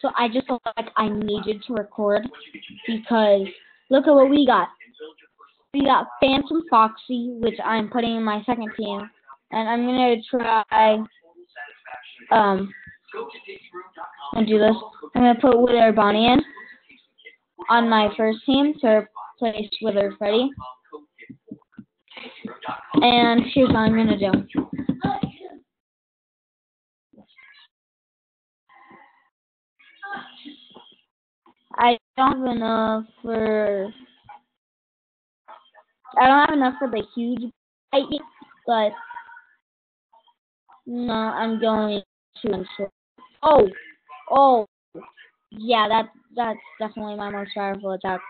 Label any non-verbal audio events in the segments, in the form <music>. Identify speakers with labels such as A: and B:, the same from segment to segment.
A: so I just felt like I needed to record because look at what we got. We got Phantom Foxy, which I'm putting in my second team, and I'm gonna try um and do this. I'm gonna put Wither Bonnie in on my first team to replace Wither Freddy. And here's what I'm gonna do. I don't have enough for. I don't have enough for the huge fight, but no, I'm going to. Oh, oh, yeah, that that's definitely my most powerful attack.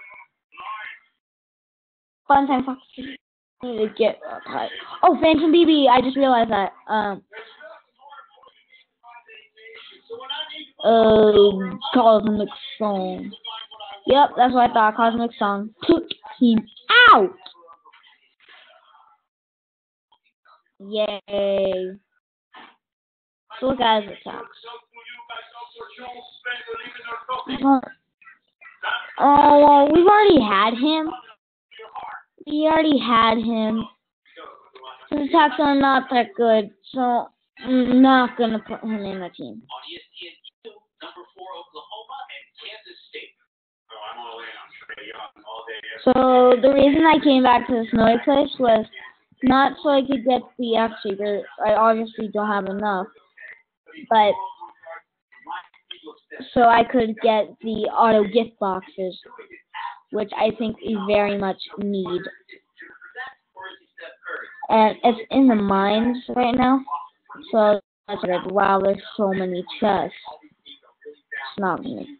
A: Fun time, Fox. Need to get high. Oh, Phantom BB! I just realized that. Um. Uh, Cosmic Song. Yep, that's what I thought. Cosmic Song took him out. Yay. So look at his attacks. Oh, we've already had him. We already had him. His attacks are not that good, so I'm not gonna put him in the team. So the reason I came back to the snowy place was not so I could get the X Seeker. I obviously don't have enough, but so I could get the auto gift boxes, which I think we very much need. And it's in the mines right now, so that's good. Wow, there's so many chests. Not me.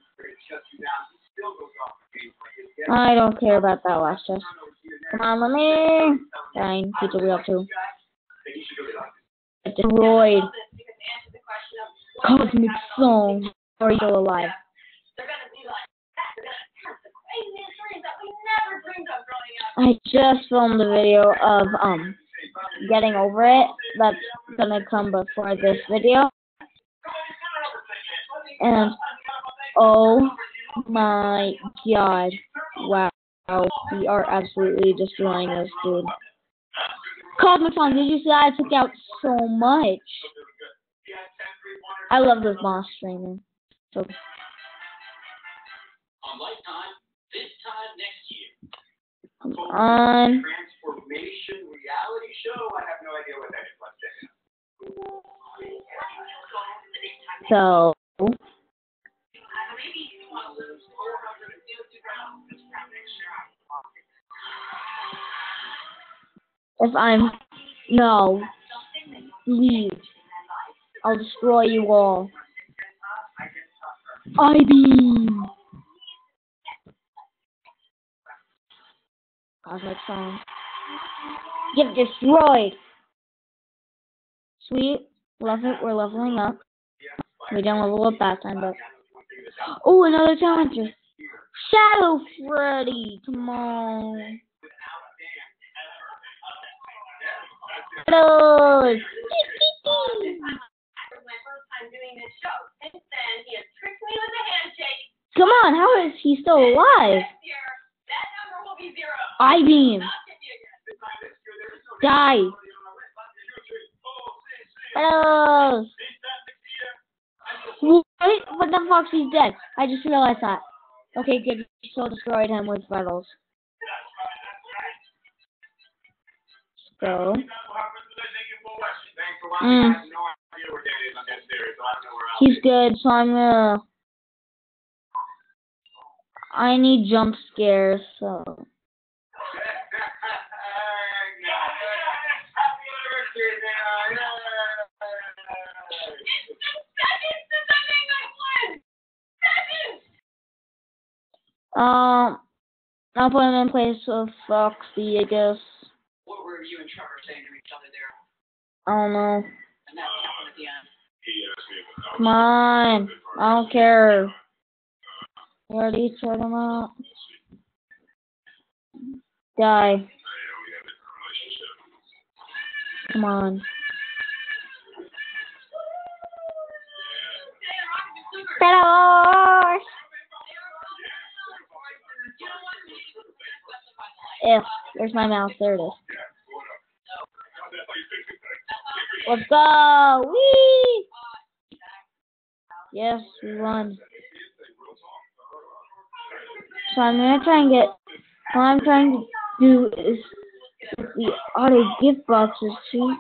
A: I don't care about that last chest. Come on, let me. Fine, pizza wheel too. Destroyed. Cosmic song. Are you still alive? I just filmed a video of um getting over it. That's gonna come before this video. And oh my god. Wow. We are absolutely destroying this dude. Cosmic did you see I took out so much? I love this boss training. So
B: on
A: on.
B: Transformation reality show. I have no idea what that is.
A: So if I'm no, leave. I'll destroy you all. I beam. Cosmic song. Get destroyed. Sweet. Love it. We're leveling up. We didn't level up that time, but oh, another challenger. Shadow Freddy. Come on. Shadows. Come on, how is he still alive? I beam. Die. Shadows. Wait, but the Foxy's dead. I just realized that. Okay, good. You still destroyed him with vitals. So, Mm. he's good, so I'm gonna. I need jump scares, so. Um, I'll put him in place of Foxy, I guess.
B: What were you and Trevor saying to each other there?
A: I don't know.
B: And that happened at the end.
A: Come on. I don't care. We already turn him out. Die. Come on. Hello.
C: Where's my mouse? There it is. Let's go! Whee! Yes, we won. So I'm gonna try and get. What I'm trying to do is the auto gift boxes too.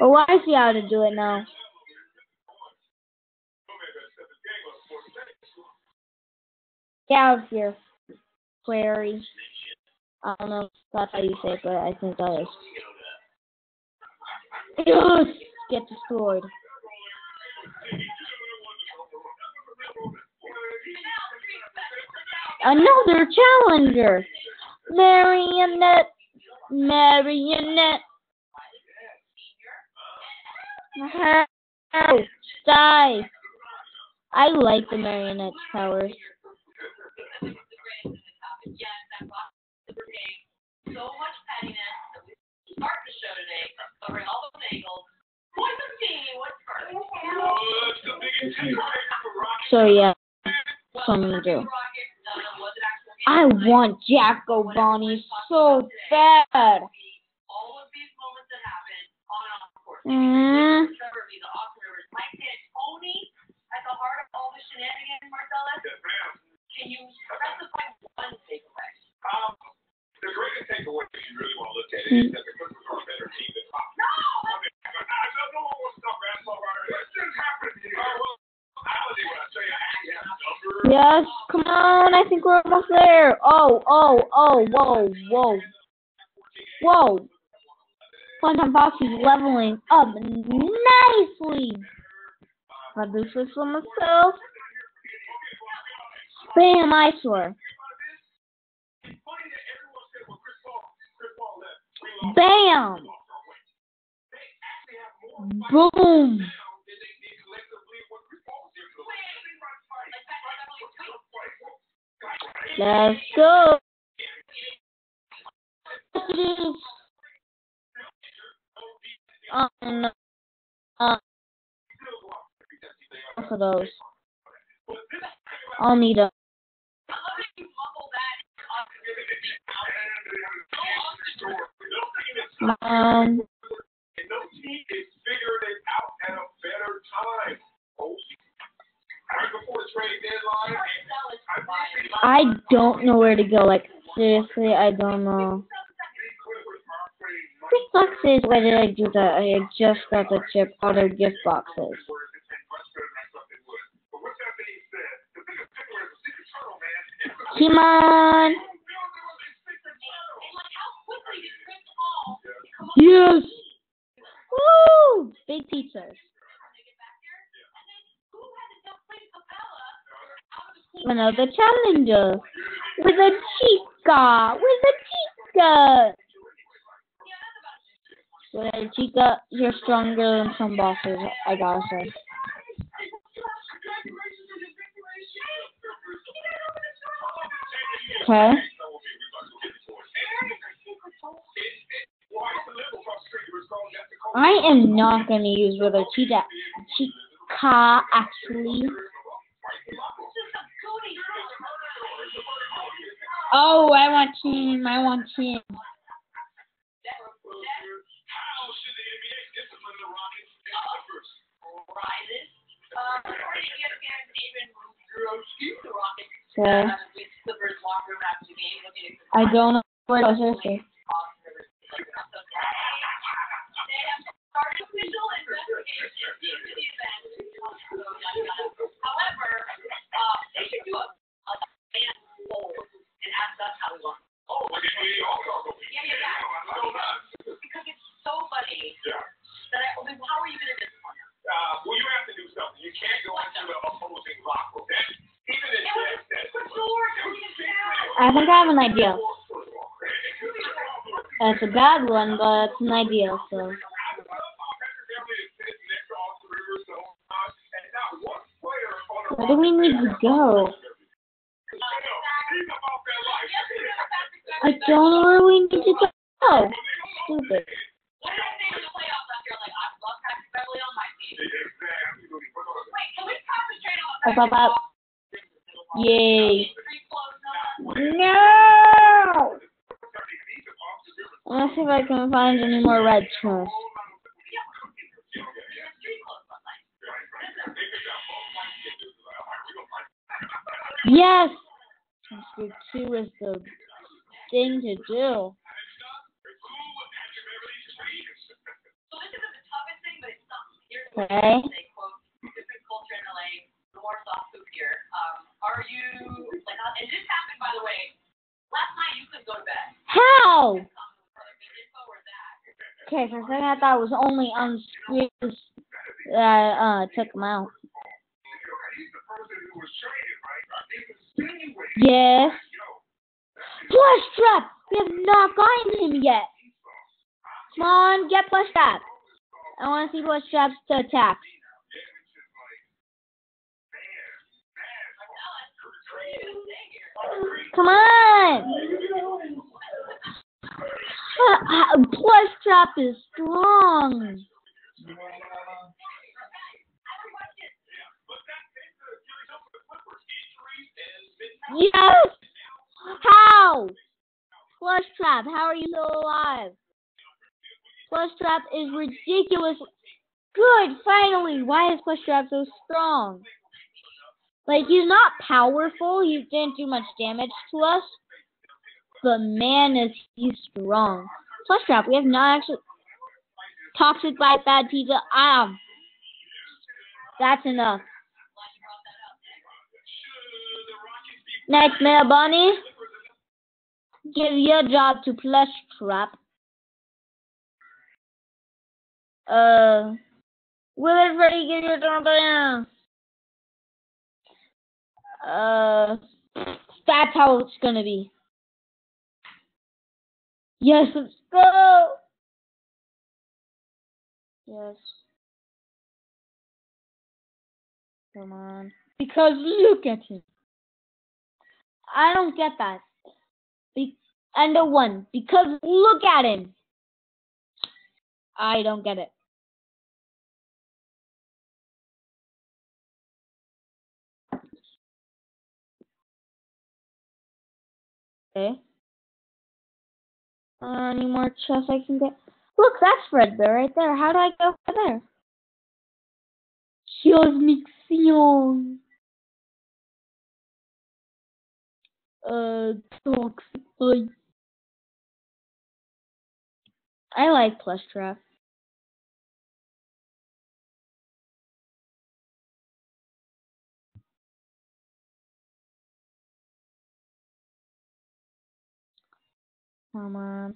C: Oh, I see how to do it now. Get out of here, Query. I don't know if that's how you say it, but I think that is. Yes! Get destroyed. Another challenger! Marionette! Marionette! Die! I like the marionette powers. So much pettiness start the show today, covering all those angles. So yeah, that's what I'm gonna do. I want Jack-O-Bonnie so bad. Mm. Can Yes, come on, I think we're almost there. Oh, oh, oh, whoa, whoa. Whoa. Quantum Foxy's leveling up nicely. I do this for myself. Bam, I swear. Bam! Boom! Let's go! Um, uh, for those. I'll need a. Um. I don't know where to go. Like seriously, I don't know. This box is why did I do that? I just got the chip out of gift boxes. Come Yes. Woo! Big pizzas. Another challenger with a chica, with a chica. With a chica, you're stronger than some bosses. I gotta say. Okay. I am not to use Wither Chica, Chica actually. Oh, I want team. I want team. Okay. I don't know where to seriously. However, uh, they should do a, a fan poll and ask us how we want. Oh, yeah, yeah, yeah. Because it's so funny. Yeah. That I, I mean, how are I think I have an idea. It's a bad one, but it's an idea, so. Where do we need to go? I don't know where we need to go. Stupid. Up, up, up. Yay. No!
A: Let's see if I can find any more red. Yes! Group 2 is the thing to do. Okay. Okay, for a second I thought it was only on screens that uh took them out. Yes. Plush trap! We have not gotten him yet. Come on, get plush trap. I want to see plush traps to attack. Come on! <laughs> Uh, trap is strong. Yes! How? Plush trap, how are you still alive? Plush trap is ridiculous. Good, finally. Why is Plush trap so strong? Like he's not powerful. He didn't do much damage to us, man, is he strong. Plush trap, we have not actually toxic bite bad pizza. Um that's enough. Next, Mayor Bunny, give your job to Plush Trap. Uh, will everybody give your job to Uh, that's how it's gonna be. Yes, let's go. Yes. Come on. Because look at him. I don't get that. Be- and a one. Because look at him. I don't get it. Okay. Uh, any more chests I can get? Look, that's Fredbear right there. How do I go over there? Transmission. Uh, toxic. I like Plush Trap. Come on.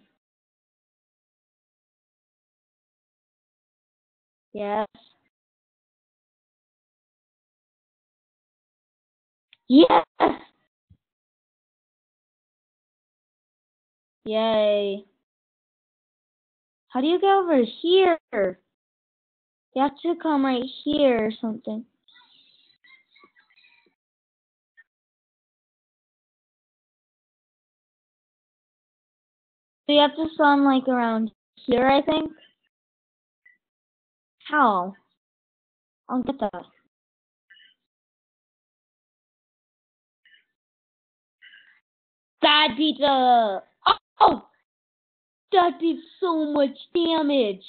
A: Yes. Yes! Yay. How do you get over here? You have to come right here or something. So you have to spawn like around here, I think. How? I don't get that. Bad pizza! Oh! That did so much damage!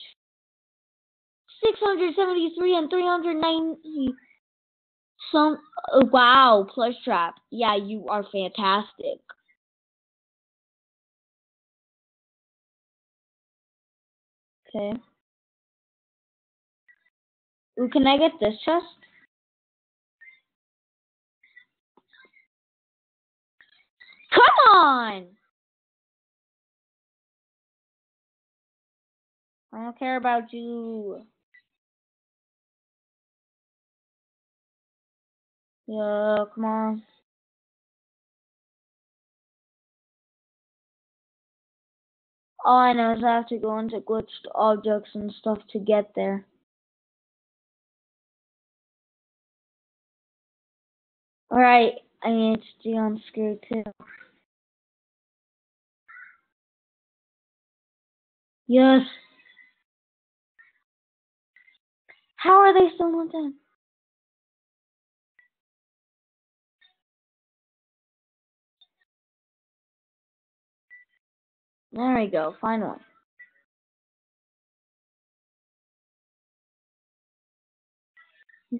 A: 673 and 390. Some. Oh, wow, plush trap. Yeah, you are fantastic. Okay. Ooh, can I get this chest? Come on! I don't care about you. Yeah, come on. All I know is I have to go into glitched objects and stuff to get there. Alright, I need to be on screw too. Yes. How are they still not done? There we go, finally.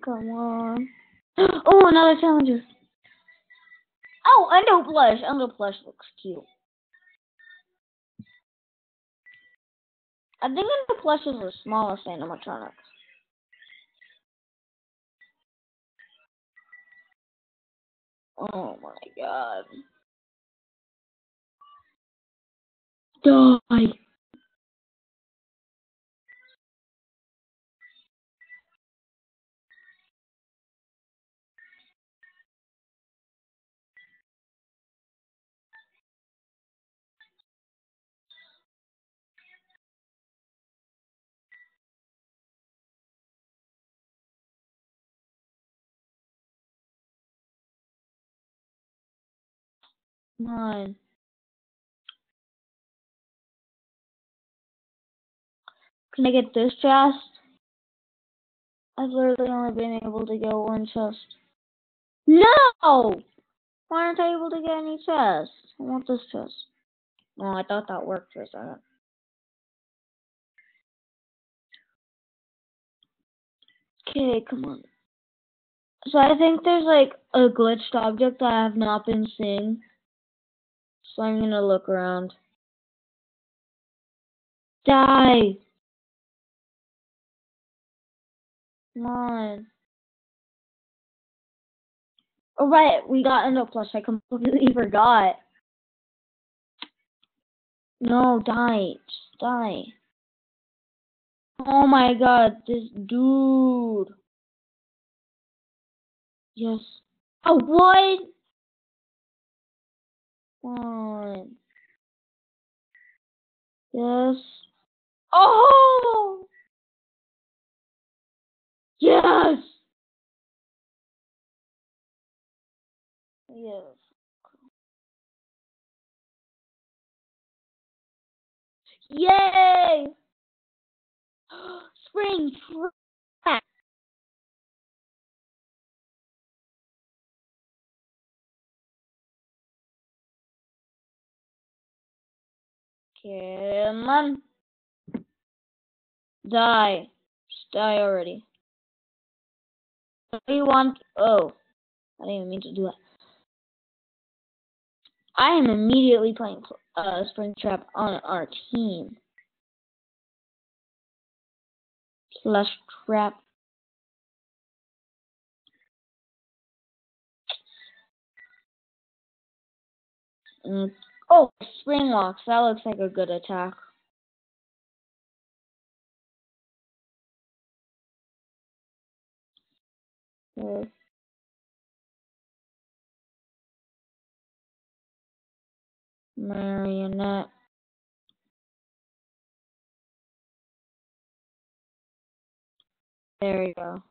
A: Come on. Oh, another challenger. Oh, Endo Plush. Endo Plush looks cute. I think Endo Plush is the smallest animatronic. Oh my god. Die. Come. Can I get this chest? I've literally only been able to get one chest. No! Why aren't I able to get any chests? I want this chest. Oh, I thought that worked for a second. Okay, come on. So I think there's like a glitched object that I have not been seeing. So I'm gonna look around. Die! Come. Oh right, we got Endo Plush. I completely <laughs> forgot. No, die. Just die. Oh my god, this dude. Yes. Oh, what? One. Yes. Oh! Yes! Yes. Yay! Spring track. Come on. Die. Just die already. You want? Oh. I didn't even mean to do that. I am immediately playing uh, Springtrap on our team. Slush Trap. Mm. Oh, Spring Locks. That looks like a good attack. Marionette. There we go.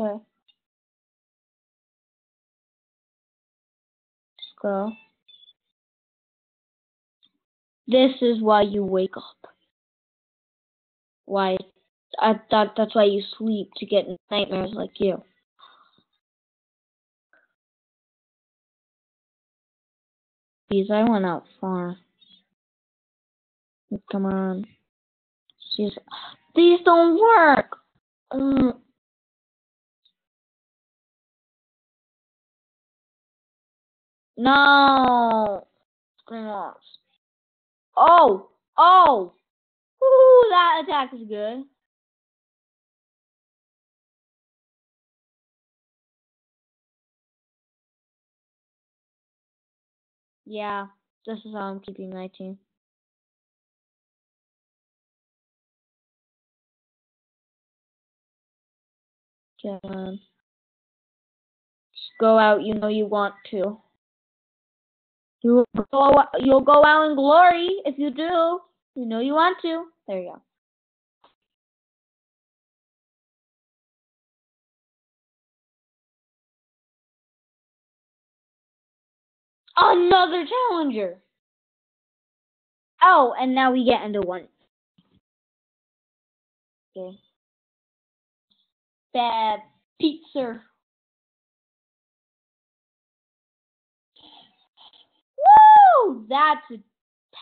A: Okay. Go. This is why you wake up. Why? I thought that's why you sleep to get nightmares like you. These I went out far. Come on. These don't work. Um, no. Off. Oh, oh. Ooh, that attack is good. Yeah, this is how I'm keeping my team. Come on. Just go out, you know you want to. You go, you'll go out in glory if you do. You know you want to. There you go. Another challenger. Oh, and now we get into one. Okay. Bad pizza. Oh, that's a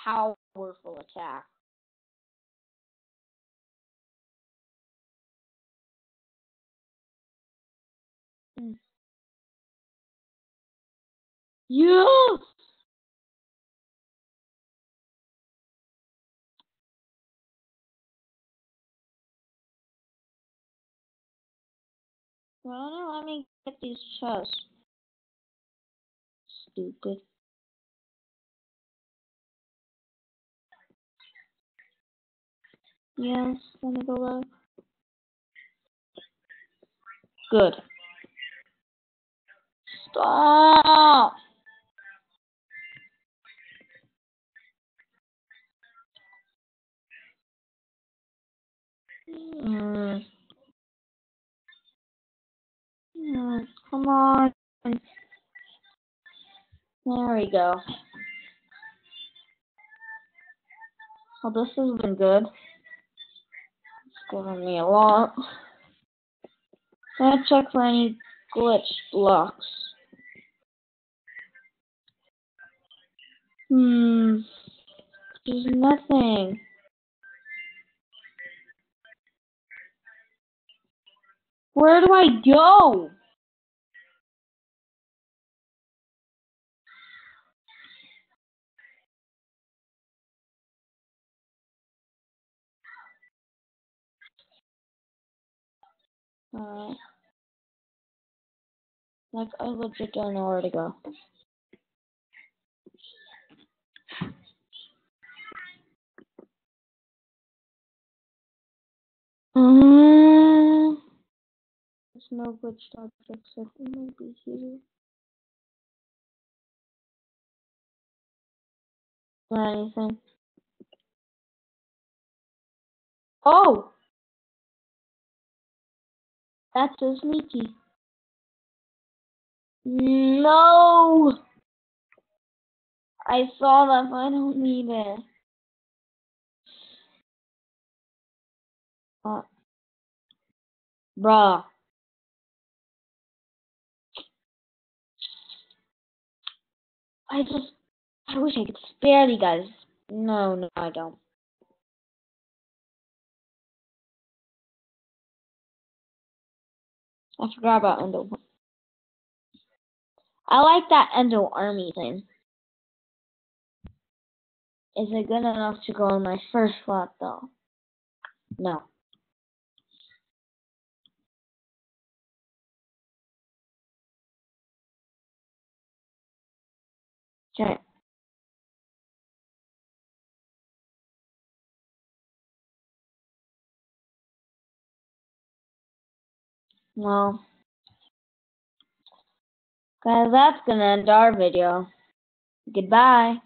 A: powerful attack. Yes! Well, let me get these chests. Stupid. Yes, let me go back. Good. Stop! Mm. Mm, come on. There we go. Well, this has been good. Given me a lot. Gonna check for any glitch blocks. Hmm. There's nothing. Where do I go? Uh, like, I legit don't know where to go. Mm, there's no glitch objects that might be here. Or anything. Oh! That's so sneaky. No! I saw that, but I don't need it. Uh, bruh. I just, I wish I could spare you guys. No, no, I don't. I forgot about Endo. I like that Endo army thing. Is it good enough to go on my first slot though? No. Okay. Well, guys, that's gonna end our video. Goodbye.